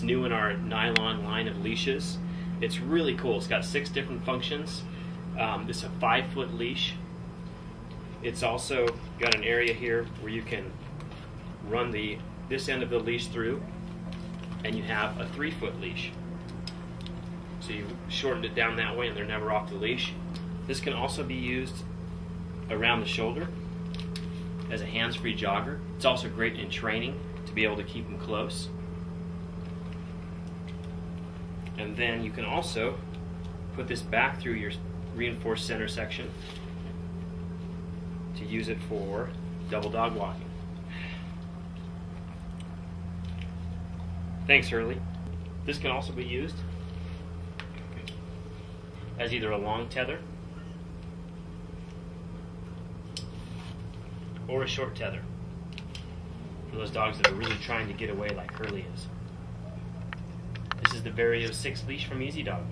It's new in our nylon line of leashes. It's really cool. It's got six different functions. Um, it's a five foot leash. It's also got an area here where you can run the this end of the leash through, and you have a three foot leash. So you shortened it down that way, and they're never off the leash. This can also be used around the shoulder as a hands-free jogger. It's also great in training to be able to keep them close. And then you can also put this back through your reinforced center section to use it for double dog walking. Thanks, Hurley. This can also be used as either a long tether or a short tether for those dogs that are really trying to get away like Hurley is. This is the Vario 6 leash from EzyDog.